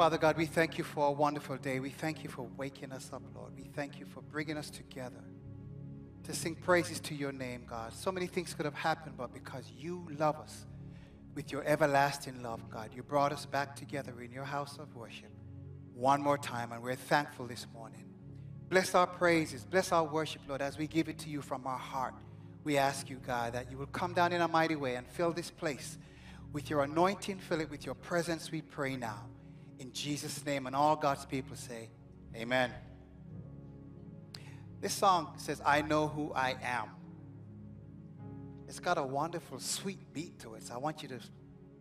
Father God, we thank you for a wonderful day. We thank you for waking us up, Lord. We thank you for bringing us together to sing praises to your name, God. So many things could have happened, but because you love us with your everlasting love, God, you brought us back together in your house of worship one more time, and we're thankful this morning. Bless our praises, bless our worship, Lord, as we give it to you from our heart. We ask you, God, that you will come down in a mighty way and fill this place with your anointing, fill it with your presence, we pray now. In Jesus' name, and all God's people say, Amen. This song says, I know who I am. It's got a wonderful, sweet beat to it. So I want you to,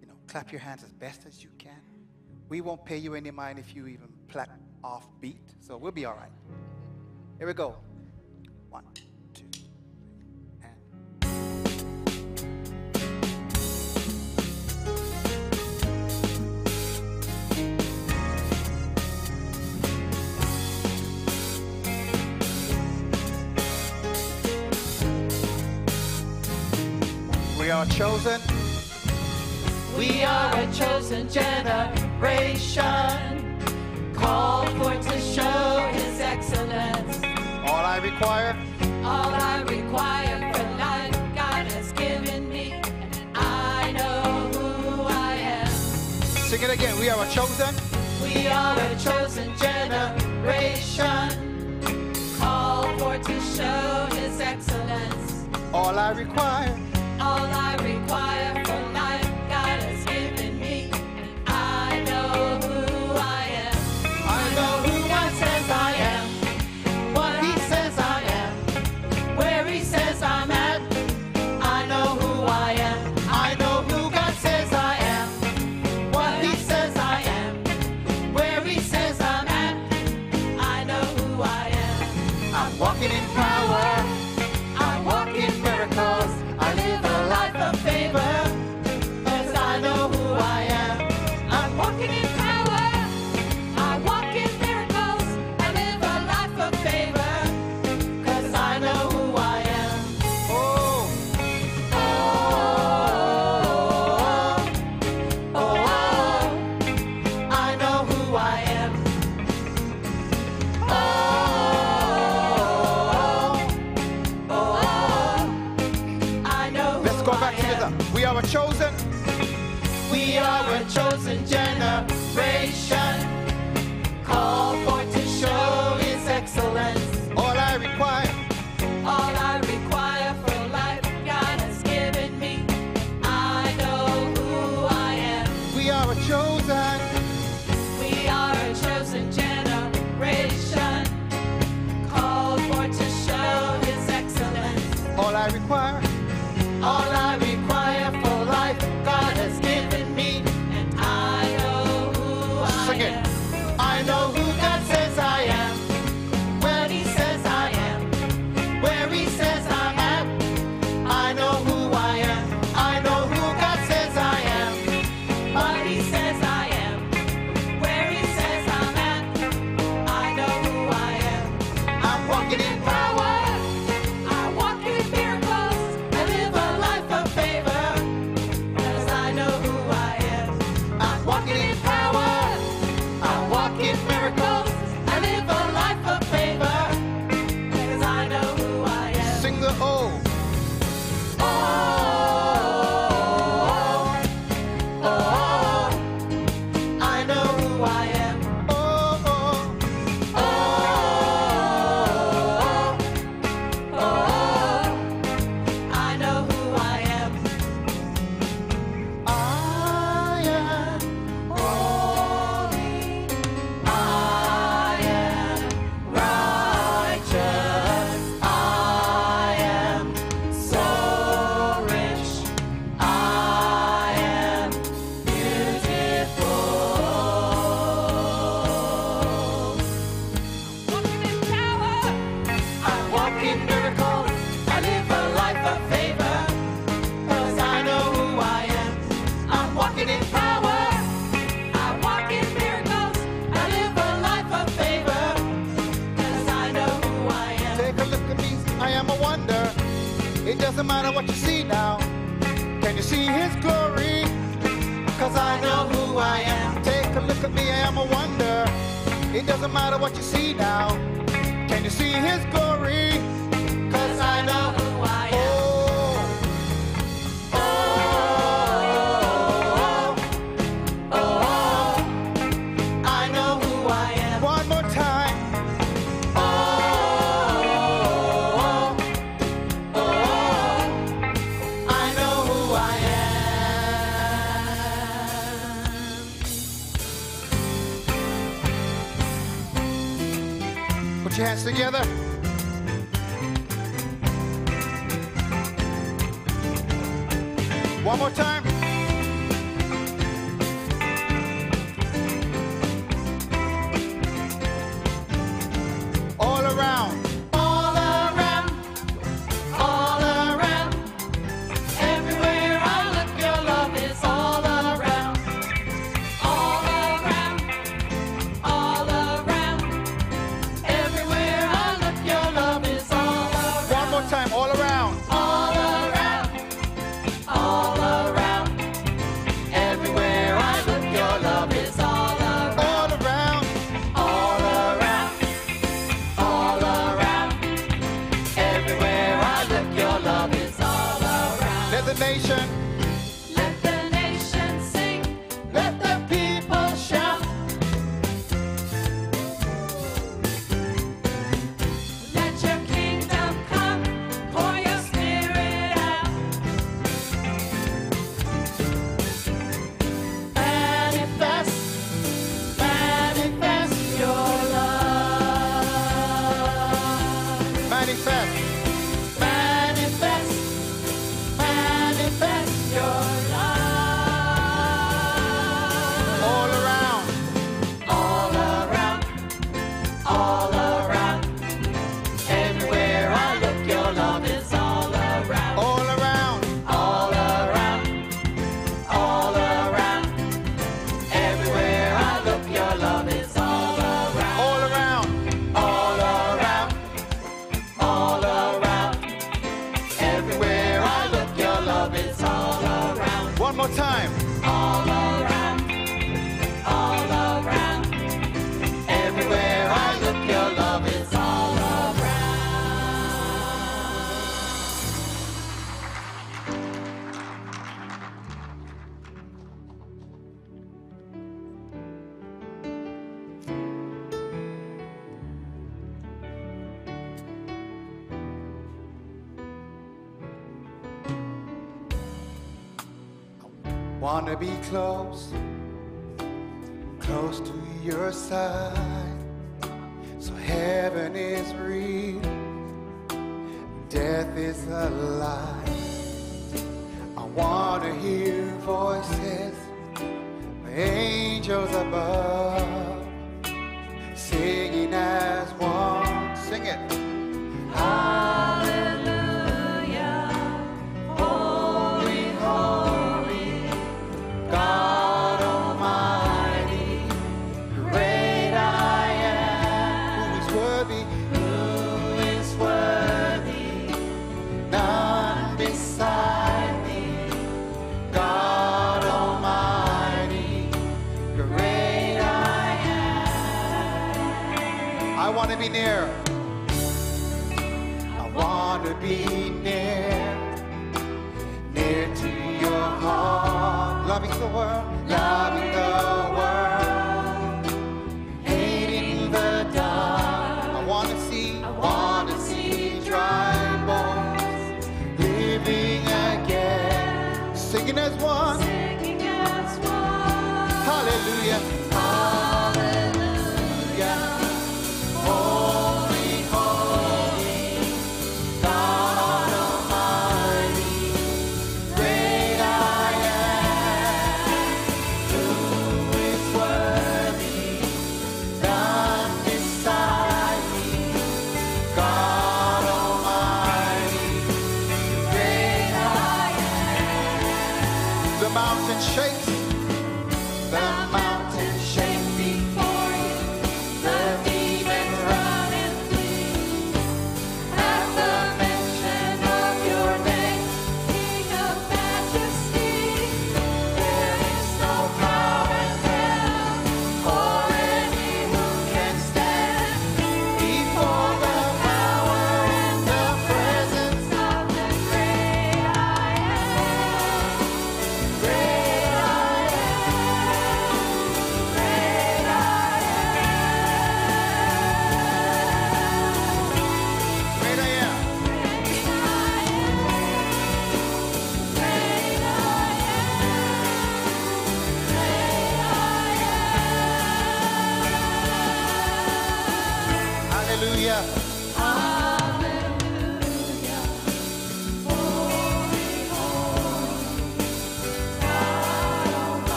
you know, clap your hands as best as you can. We won't pay you any mind if you even clap off beat. So we'll be all right. Here we go. One. Are chosen. We are a chosen generation, called for to show His excellence. All I require. All I require for life, God has given me. I know who I am. Sing it again. We are a chosen. We are a chosen generation, called for to show His excellence. All I require. Walking in power. I walk in miracles. I One more time. Wanna be close, close to your side. So heaven is real, death is a lie. I wanna hear voices, angels above, singing as one.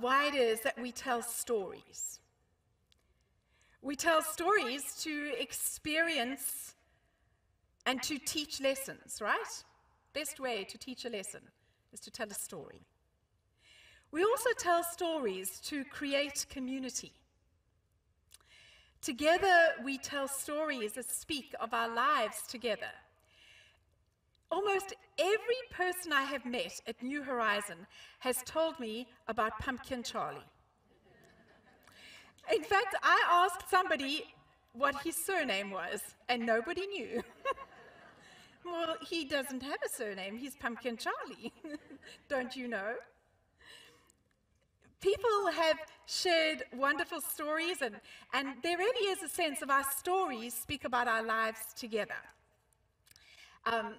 Why it is that we tell stories. We tell stories to experience and to teach lessons, right? Best way to teach a lesson is to tell a story. We also tell stories to create community. Together, we tell stories that speak of our lives together. Almost every person I have met at New Horizon has told me about Pumpkin Charlie. In fact, I asked somebody what his surname was, and nobody knew. well, he doesn't have a surname, he's Pumpkin Charlie. Don't you know? People have shared wonderful stories, and, and there really is a sense of our stories speak about our lives together. Um,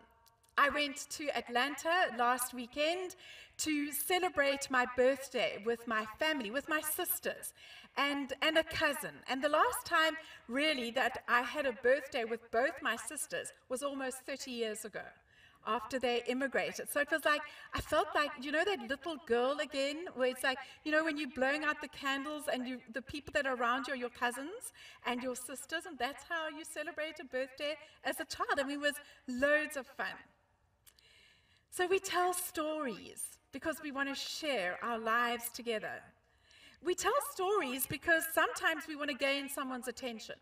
I went to Atlanta last weekend to celebrate my birthday with my family, with my sisters, and, and a cousin. And the last time, really, that I had a birthday with both my sisters was almost 30 years ago after they immigrated. So it was like, I felt like, you know, that little girl again, where it's like, you know, when you're blowing out the candles and you, the people that are around you are your cousins and your sisters, and that's how you celebrate a birthday as a child. I mean, it was loads of fun. So we tell stories because we want to share our lives together. We tell stories because sometimes we want to gain someone's attention.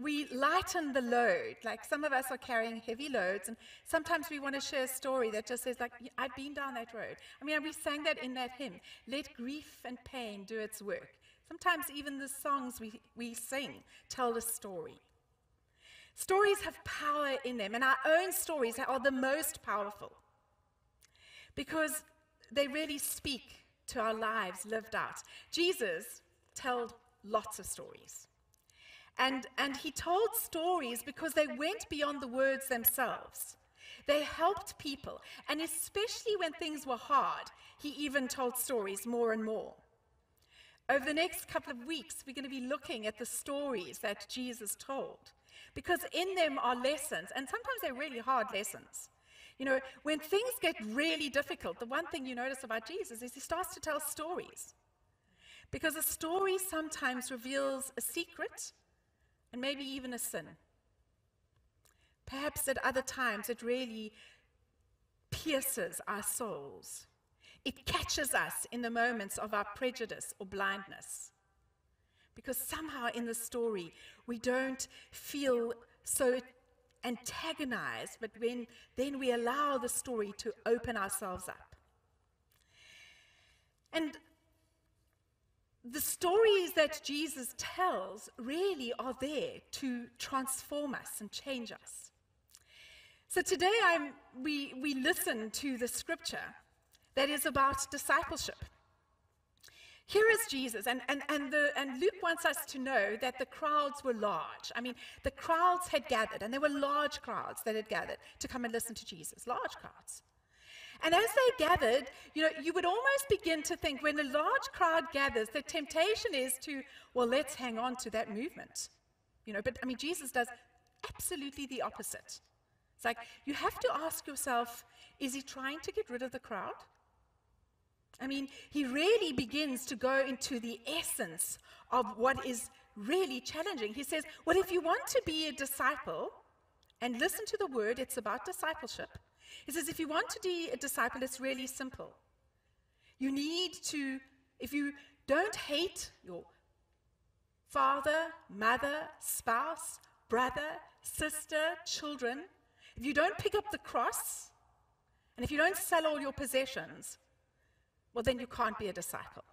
We lighten the load. Like some of us are carrying heavy loads, and sometimes we want to share a story that just says, like, I've been down that road. I mean, we sang that in that hymn. Let grief and pain do its work. Sometimes even the songs we, we sing tell a story. Stories have power in them, and our own stories are the most powerful because they really speak to our lives lived out. Jesus told lots of stories. And, and he told stories because they went beyond the words themselves. They helped people. And especially when things were hard, he even told stories more and more. Over the next couple of weeks, we're going to be looking at the stories that Jesus told because in them are lessons, and sometimes they're really hard lessons. You know, when things get really difficult, the one thing you notice about Jesus is he starts to tell stories. Because a story sometimes reveals a secret and maybe even a sin. Perhaps at other times it really pierces our souls. It catches us in the moments of our prejudice or blindness. Because somehow in the story, we don't feel so antagonized, but when then we allow the story to open ourselves up. And the stories that Jesus tells really are there to transform us and change us. So today I'm, we, we listen to the scripture that is about discipleship. Here is Jesus, and, and, and, the, and Luke wants us to know that the crowds were large. I mean, the crowds had gathered, and there were large crowds that had gathered to come and listen to Jesus, large crowds. And as they gathered, you know, you would almost begin to think when a large crowd gathers, the temptation is to, well, let's hang on to that movement. You know, but I mean, Jesus does absolutely the opposite. It's like you have to ask yourself, is he trying to get rid of the crowd? I mean, he really begins to go into the essence of what is really challenging. He says, Well, if you want to be a disciple and listen to the word, it's about discipleship. He says, If you want to be a disciple, it's really simple. You need to, if you don't hate your father, mother, spouse, brother, sister, children, if you don't pick up the cross, and if you don't sell all your possessions, well, then you can't be a disciple.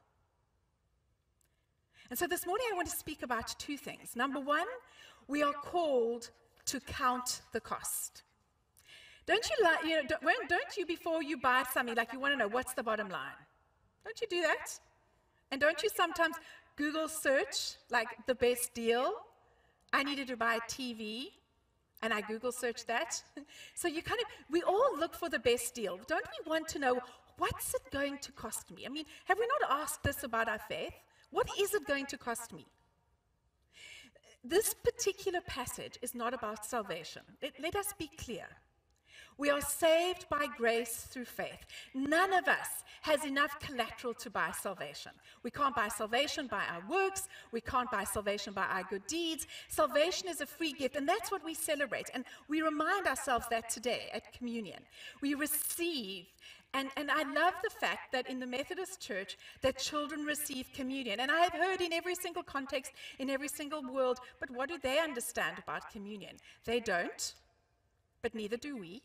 And so this morning I want to speak about two things. Number one, we are called to count the cost. Don't you like, you know, don't, don't you before you buy something, like you want to know what's the bottom line? Don't you do that? And don't you sometimes Google search, like the best deal? I needed to buy a TV, and I Google search that. so you kind of, we all look for the best deal. Don't we want to know what's it going to cost me? I mean, have we not asked this about our faith? What is it going to cost me? This particular passage is not about salvation. Let, let us be clear. We are saved by grace through faith. None of us has enough collateral to buy salvation. We can't buy salvation by our works. We can't buy salvation by our good deeds. Salvation is a free gift, and that's what we celebrate. And we remind ourselves that today at communion. We receive and, and I love the fact that in the Methodist Church that children receive communion. And I have heard in every single context, in every single world, but what do they understand about communion? They don't, but neither do we.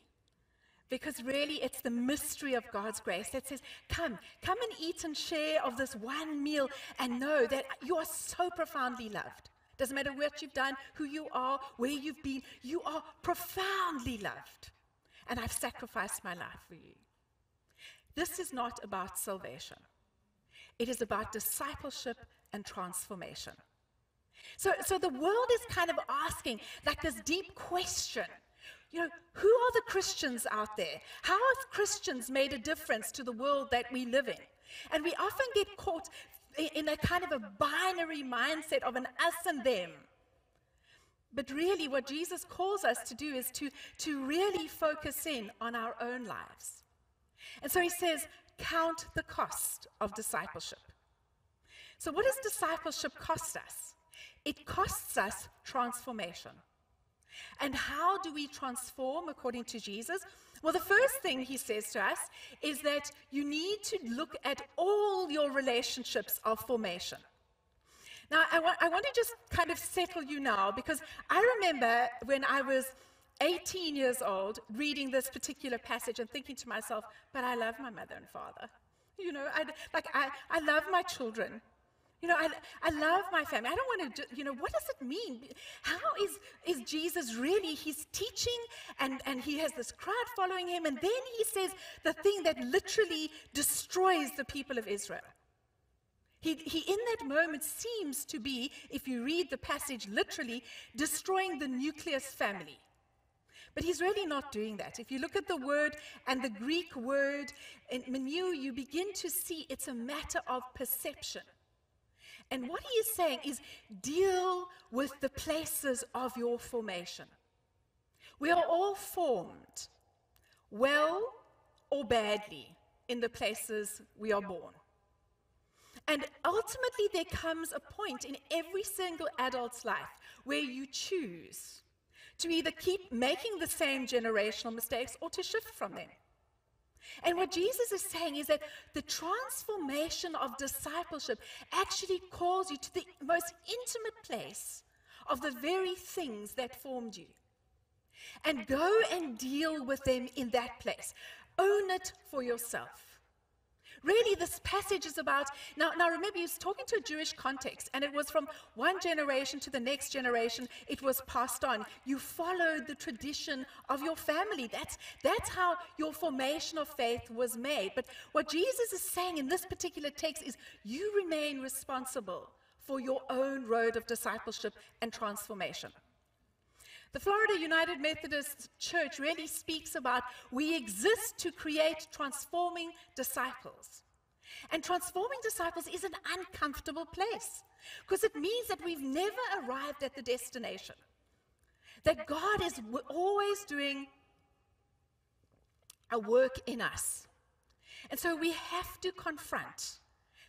Because really, it's the mystery of God's grace that says, Come, come and eat and share of this one meal and know that you are so profoundly loved. Doesn't matter what you've done, who you are, where you've been, you are profoundly loved. And I've sacrificed my life for you. This is not about salvation, it is about discipleship and transformation. So, so the world is kind of asking, like, this deep question. You know, who are the Christians out there? How have Christians made a difference to the world that we live in? And we often get caught in a kind of a binary mindset of an us and them. But really, what Jesus calls us to do is to, to really focus in on our own lives. And so he says, count the cost of discipleship. So, what does discipleship cost us? It costs us transformation. And how do we transform according to Jesus? Well, the first thing he says to us is that you need to look at all your relationships of formation. Now, I, wa- I want to just kind of settle you now because I remember when I was 18 years old, reading this particular passage and thinking to myself, but I love my mother and father. You know, I, like, I, I love my children. You know, I, I love my family. I don't want to, do, you know, what does it mean? How is, is Jesus really? He's teaching and, and he has this crowd following him. And then he says the thing that literally destroys the people of Israel. He, he, in that moment, seems to be, if you read the passage literally, destroying the nucleus family. But he's really not doing that. If you look at the word and the Greek word in menu, you begin to see it's a matter of perception. And what he is saying is deal with the places of your formation. We are all formed, well or badly, in the places we are born. And ultimately, there comes a point in every single adult's life where you choose to either keep making the same generational mistakes or to shift from them. And what Jesus is saying is that the transformation of discipleship actually calls you to the most intimate place of the very things that formed you. And go and deal with them in that place. Own it for yourself. Really, this passage is about. Now, now remember, he's talking to a Jewish context, and it was from one generation to the next generation, it was passed on. You followed the tradition of your family. That's, that's how your formation of faith was made. But what Jesus is saying in this particular text is you remain responsible for your own road of discipleship and transformation. The Florida United Methodist Church really speaks about we exist to create transforming disciples. And transforming disciples is an uncomfortable place because it means that we've never arrived at the destination. That God is always doing a work in us. And so we have to confront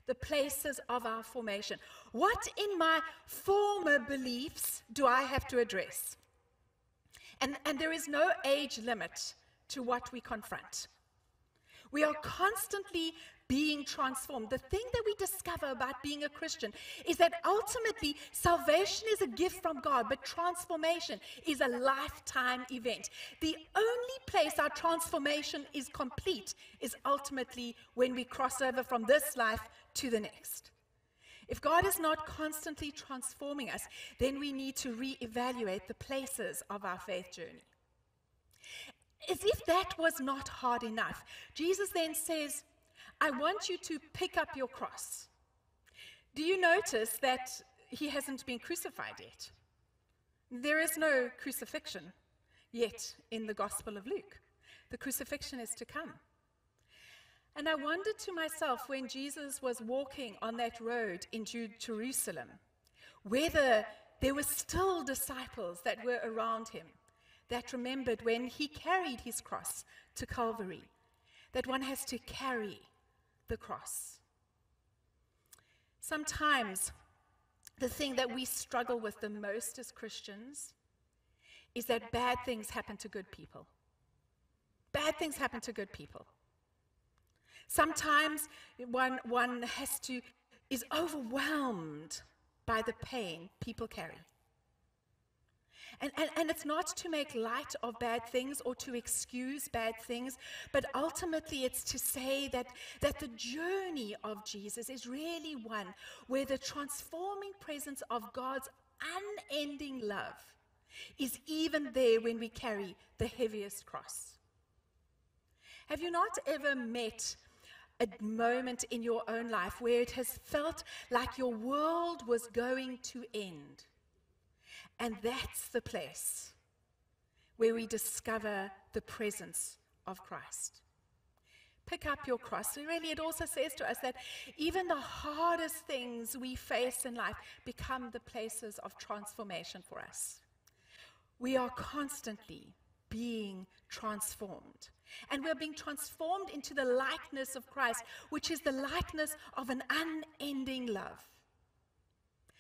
the places of our formation. What in my former beliefs do I have to address? And, and there is no age limit to what we confront. We are constantly being transformed. The thing that we discover about being a Christian is that ultimately salvation is a gift from God, but transformation is a lifetime event. The only place our transformation is complete is ultimately when we cross over from this life to the next. If God is not constantly transforming us, then we need to reevaluate the places of our faith journey. As if that was not hard enough, Jesus then says, I want you to pick up your cross. Do you notice that he hasn't been crucified yet? There is no crucifixion yet in the Gospel of Luke. The crucifixion is to come. And I wondered to myself when Jesus was walking on that road into Jerusalem, whether there were still disciples that were around him that remembered when he carried his cross to Calvary that one has to carry the cross. Sometimes the thing that we struggle with the most as Christians is that bad things happen to good people. Bad things happen to good people. Sometimes one, one has to, is overwhelmed by the pain people carry. And, and, and it's not to make light of bad things or to excuse bad things, but ultimately it's to say that, that the journey of Jesus is really one where the transforming presence of God's unending love is even there when we carry the heaviest cross. Have you not ever met a moment in your own life where it has felt like your world was going to end? And that's the place where we discover the presence of Christ. Pick up your cross. Really, it also says to us that even the hardest things we face in life become the places of transformation for us. We are constantly being transformed. And we're being transformed into the likeness of Christ, which is the likeness of an unending love.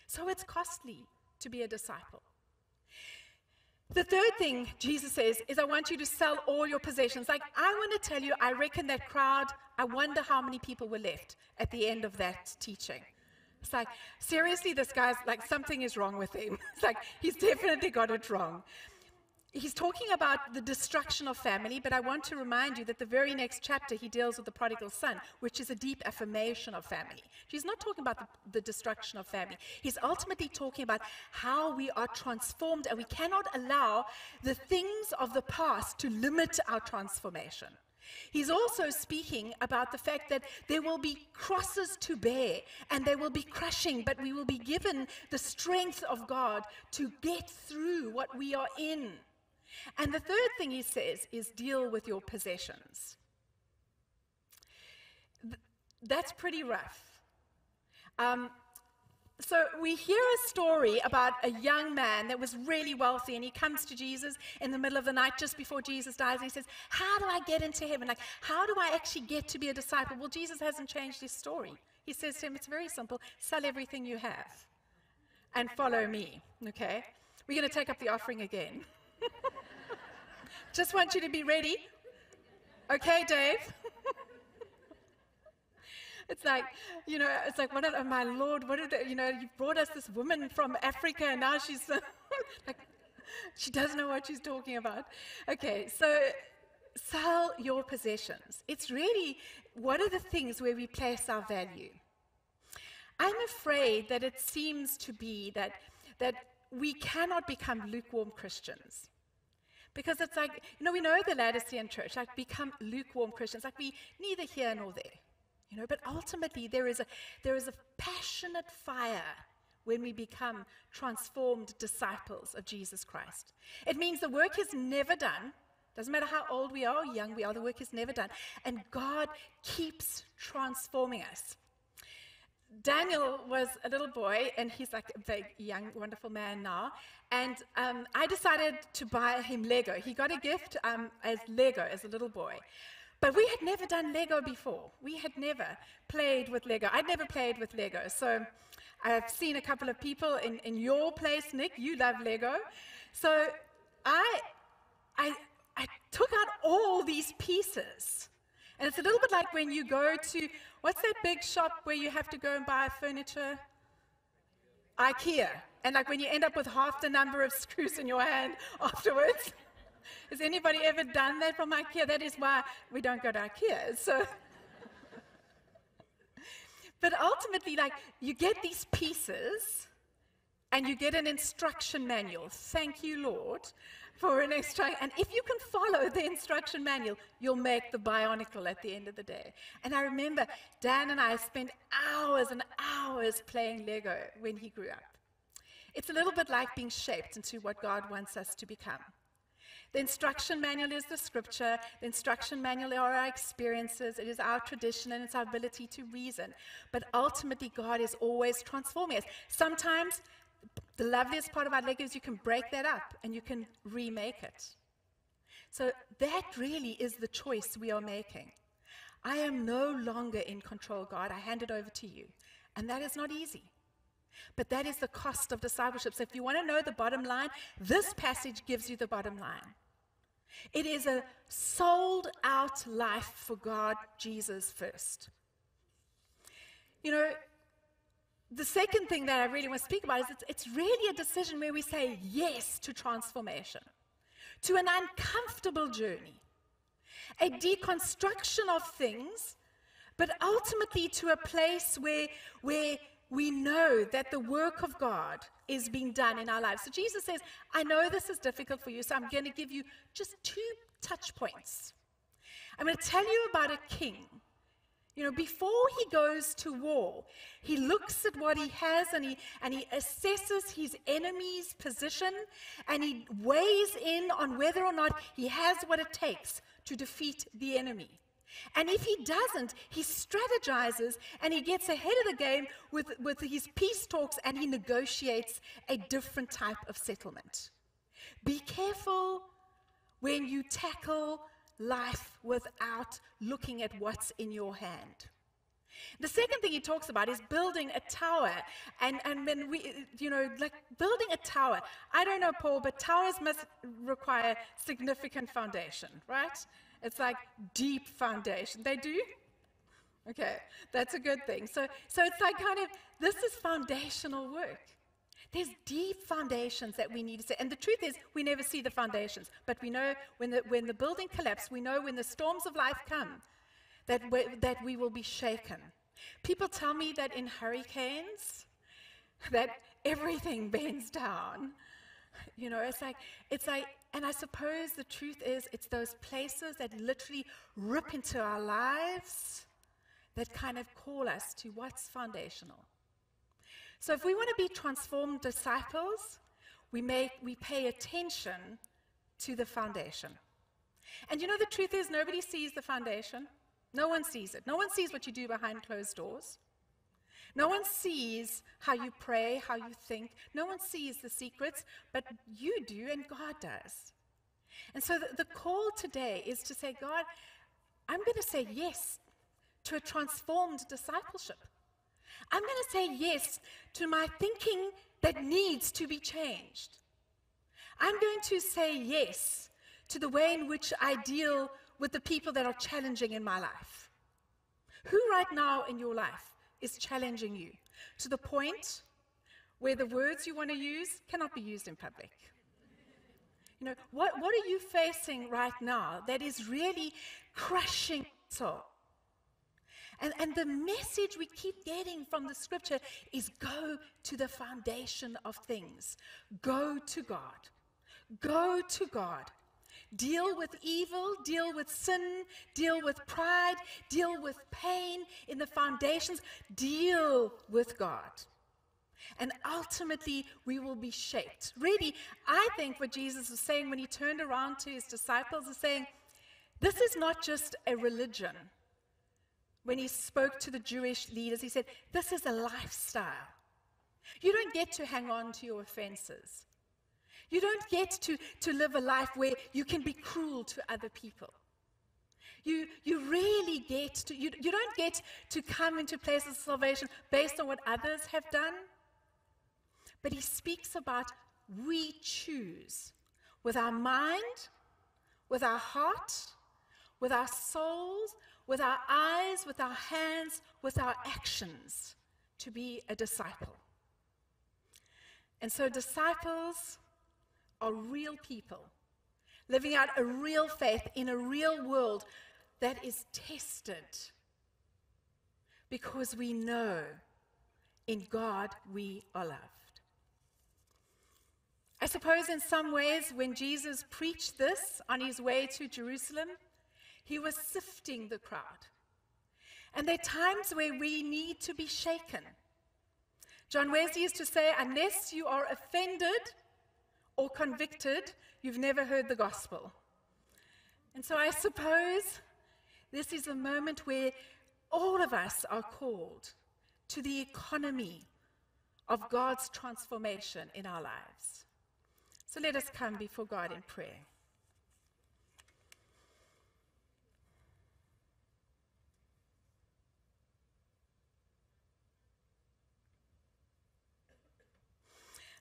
So it's costly to be a disciple. The third thing Jesus says is, I want you to sell all your possessions. Like, I want to tell you, I reckon that crowd, I wonder how many people were left at the end of that teaching. It's like, seriously, this guy's like, something is wrong with him. It's like, he's definitely got it wrong he's talking about the destruction of family, but I want to remind you that the very next chapter he deals with the prodigal son, which is a deep affirmation of family. He's not talking about the, the, destruction of family. He's ultimately talking about how we are transformed, and we cannot allow the things of the past to limit our transformation. He's also speaking about the fact that there will be crosses to bear and they will be crushing, but we will be given the strength of God to get through what we are in. And the third thing he says is deal with your possessions. Th- that's pretty rough. Um, so we hear a story about a young man that was really wealthy, and he comes to Jesus in the middle of the night just before Jesus dies, and he says, How do I get into heaven? Like, how do I actually get to be a disciple? Well, Jesus hasn't changed his story. He says to him, It's very simple sell everything you have and follow me. Okay? We're going to take up the offering again. Just want you to be ready. Okay, Dave? it's like, you know, it's like, what, my Lord, what did, you know, you brought us this woman from Africa and now she's like, she doesn't know what she's talking about. Okay, so sell your possessions. It's really, what are the things where we place our value? I'm afraid that it seems to be that, that we cannot become lukewarm Christians. Because it's like, you know, we know the Laodicean church, like become lukewarm Christians, like we neither here nor there. You know, but ultimately there is a there is a passionate fire when we become transformed disciples of Jesus Christ. It means the work is never done. Doesn't matter how old we are young we are, the work is never done. And God keeps transforming us. Daniel was a little boy, and he's like a big, young, wonderful man now. And um, I decided to buy him Lego. He got a gift um, as Lego as a little boy. But we had never done Lego before. We had never played with Lego. I'd never played with Lego. So I've seen a couple of people in, in your place, Nick. You love Lego. So I, I, I took out all these pieces. And it's a little bit like when you go to What's that big shop where you have to go and buy furniture? IKEA. And like when you end up with half the number of screws in your hand afterwards. Has anybody ever done that from IKEA? That is why we don't go to IKEA. So But ultimately, like you get these pieces and you get an instruction manual. Thank you, Lord for an extra. And if you can follow the instruction manual, you'll make the bionicle at the end of the day. And I remember Dan and I spent hours and hours playing Lego when he grew up. It's a little bit like being shaped into what God wants us to become. The instruction manual is the scripture. The instruction manual are our experiences. It is our tradition and it's our ability to reason. But ultimately, God is always transforming us. Sometimes the loveliest part about Lego is you can break that up and you can remake it. So that really is the choice we are making. I am no longer in control, God. I hand it over to you. And that is not easy. But that is the cost of discipleship. So if you want to know the bottom line, this passage gives you the bottom line. It is a sold out life for God, Jesus first. You know, the second thing that I really want to speak about is it's, it's really a decision where we say yes to transformation, to an uncomfortable journey, a deconstruction of things, but ultimately to a place where, where we know that the work of God is being done in our lives. So Jesus says, I know this is difficult for you, so I'm going to give you just two touch points. I'm going to tell you about a king. You know, before he goes to war, he looks at what he has and he, and he assesses his enemy's position and he weighs in on whether or not he has what it takes to defeat the enemy. And if he doesn't, he strategizes and he gets ahead of the game with, with his peace talks and he negotiates a different type of settlement. Be careful when you tackle life without looking at what's in your hand. The second thing he talks about is building a tower. And, and when we, you know, like building a tower. I don't know, Paul, but towers must require significant foundation, right? It's like deep foundation. They do? Okay, that's a good thing. So, so it's like kind of, this is foundational work. There's deep foundations that we need to set. And the truth is, we never see the foundations. But we know when the, when the building collapses, we know when the storms of life come, that, we, that we will be shaken. People tell me that in hurricanes, that everything bends down. You know, it's like, it's like, and I suppose the truth is, it's those places that literally rip into our lives that kind of call us to what's foundational. So if we want to be transformed disciples, we, make, we pay attention to the foundation. And you know, the truth is, nobody sees the foundation. No one sees it. No one sees what you do behind closed doors. No one sees how you pray, how you think. No one sees the secrets, but you do, and God does. And so the, the call today is to say, God, I'm going to say yes to a transformed discipleship. I'm going to say yes to my thinking that needs to be changed. I'm going to say yes to the way in which I deal with the people that are challenging in my life. Who right now in your life is challenging you to the point where the words you want to use cannot be used in public. You know, what, what are you facing right now that is really crushing soul? And, and the message we keep getting from the scripture is go to the foundation of things. Go to God. Go to God. Deal with evil, deal with sin, deal with pride, deal with pain in the foundations, deal with God. And ultimately, we will be shaped. Really, I think what Jesus was saying when he turned around to his disciples is saying, This is not just a religion. When he spoke to the Jewish leaders, he said, This is a lifestyle. You don't get to hang on to your offenses. You don't get to, to live a life where you can be cruel to other people. You, you really get to, you, you don't get to come into places of salvation based on what others have done. But he speaks about we choose with our mind, with our heart, with our souls, with our eyes, with our hands, with our actions to be a disciple. And so, disciples are real people living out a real faith in a real world that is tested because we know in God we are loved. I suppose in some ways, when Jesus preached this on his way to Jerusalem, he was sifting the crowd. And there are times where we need to be shaken. John Wesley used to say, unless you are offended or convicted, you've never heard the gospel. And so I suppose this is a moment where all of us are called to the economy of God's transformation in our lives. So let us come before God in prayer.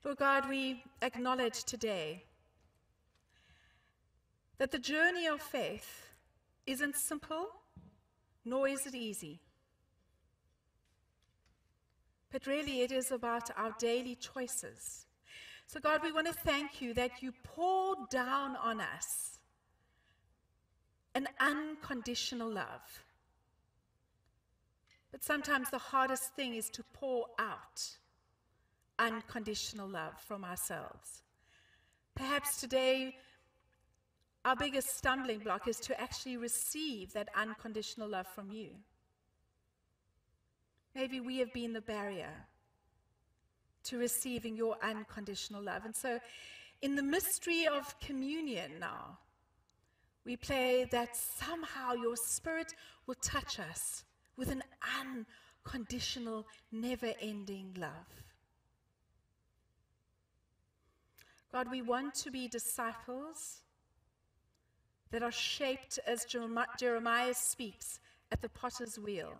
Lord God, we acknowledge today that the journey of faith isn't simple, nor is it easy. But really, it is about our daily choices. So, God, we want to thank you that you pour down on us an unconditional love. But sometimes the hardest thing is to pour out unconditional love from ourselves. Perhaps today, our biggest stumbling block is to actually receive that unconditional love from you. Maybe we have been the barrier to receiving your unconditional love. And so, in the mystery of communion now, we pray that somehow your spirit will touch us with an unconditional, never ending love. God, we want to be disciples that are shaped as Jeremiah speaks at the potter's wheel.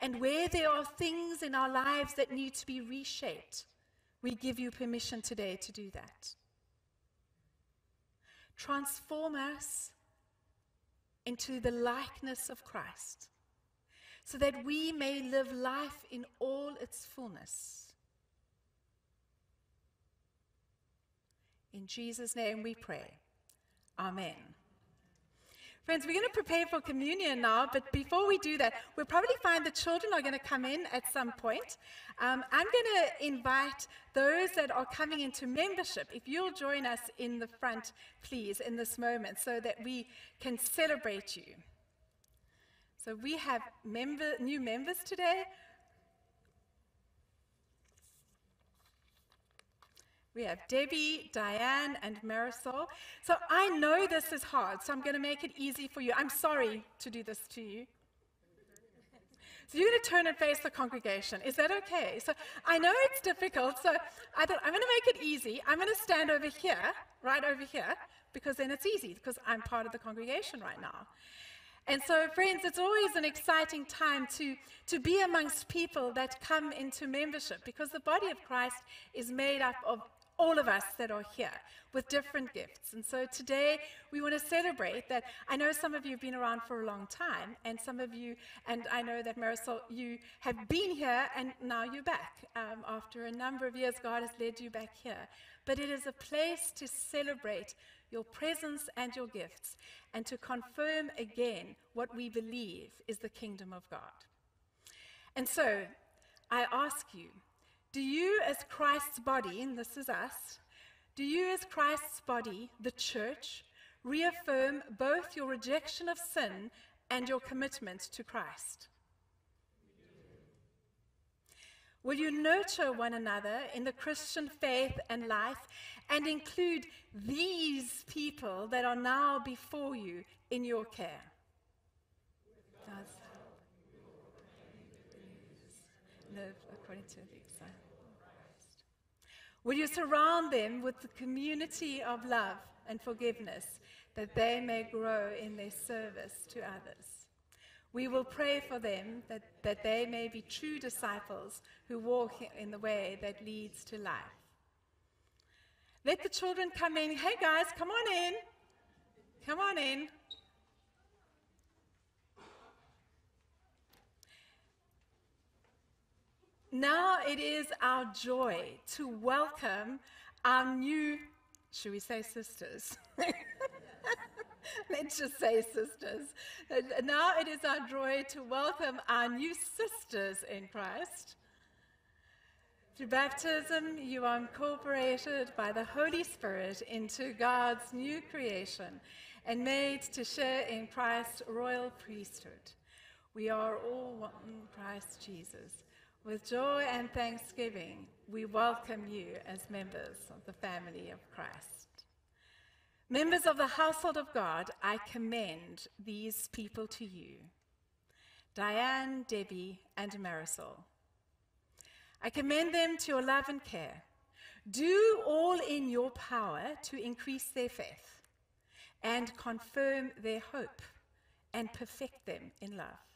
And where there are things in our lives that need to be reshaped, we give you permission today to do that. Transform us into the likeness of Christ so that we may live life in all its fullness. In Jesus' name we pray. Amen. Friends, we're going to prepare for communion now, but before we do that, we'll probably find the children are going to come in at some point. Um, I'm going to invite those that are coming into membership, if you'll join us in the front, please, in this moment, so that we can celebrate you. So we have member, new members today. We have Debbie, Diane, and Marisol. So I know this is hard, so I'm going to make it easy for you. I'm sorry to do this to you. So you're going to turn and face the congregation. Is that okay? So I know it's difficult, so I thought I'm going to make it easy. I'm going to stand over here, right over here, because then it's easy, because I'm part of the congregation right now. And so, friends, it's always an exciting time to, to be amongst people that come into membership because the body of Christ is made up of all of us that are here with different gifts. And so today we want to celebrate that. I know some of you have been around for a long time, and some of you, and I know that Marisol, you have been here and now you're back. Um, after a number of years, God has led you back here. But it is a place to celebrate your presence and your gifts and to confirm again what we believe is the kingdom of God. And so I ask you, do you, as Christ's body, and this is us, do you, as Christ's body, the church, reaffirm both your rejection of sin and your commitment to Christ? Will you nurture one another in the Christian faith and life and include these people that are now before you in your care? Live according to the Will you surround them with the community of love and forgiveness that they may grow in their service to others? We will pray for them that, that they may be true disciples who walk in the way that leads to life. Let the children come in. Hey guys, come on in. Come on in. Now it is our joy to welcome our new, should we say sisters? Let's just say sisters. Now it is our joy to welcome our new sisters in Christ. Through baptism, you are incorporated by the Holy Spirit into God's new creation and made to share in Christ's royal priesthood. We are all one in Christ Jesus. With joy and thanksgiving, we welcome you as members of the family of Christ. Members of the household of God, I commend these people to you Diane, Debbie, and Marisol. I commend them to your love and care. Do all in your power to increase their faith and confirm their hope and perfect them in love.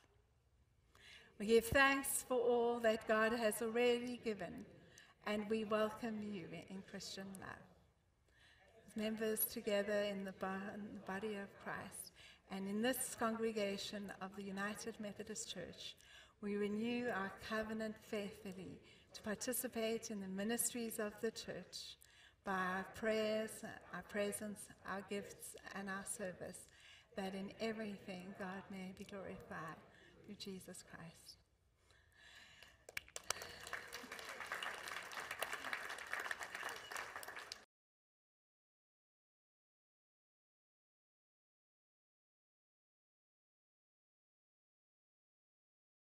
We give thanks for all that God has already given and we welcome you in Christian love. As members together in the, in the body of Christ and in this congregation of the United Methodist Church, we renew our covenant faithfully to participate in the ministries of the church by our prayers, our presence, our gifts, and our service, that in everything God may be glorified through Jesus Christ.